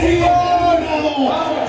Senhor!